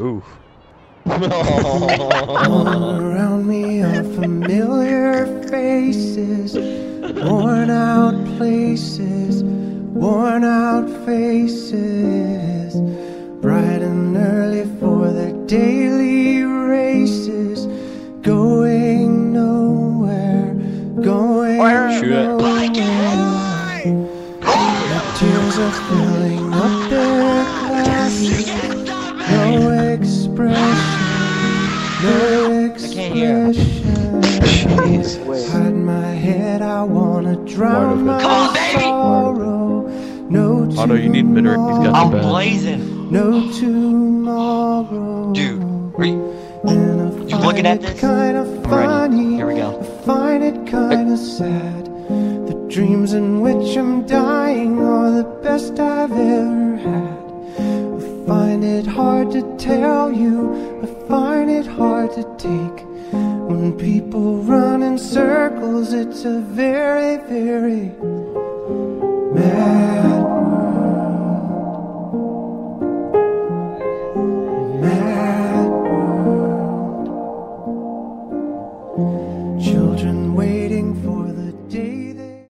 Oof. All around me are familiar faces, worn out places, worn out faces, bright and early for their daily races, going nowhere, going Shoot it. nowhere. The tears are filling up No can't hear. expression. Hide my head, I wanna drown my Come on, baby! sorrow. No Otto, you need Midrick. He's got the I'm bad. blazing. No tomorrow. Dude, are you, And I you looking at find it this? Kinda I'm ready. funny. Here we go. I find it kinda sad. The dreams in which I'm dying are the best I've ever had. I find it hard to tell you, I find it hard hard to take when people run in circles. It's a very, very mad world. Mad world.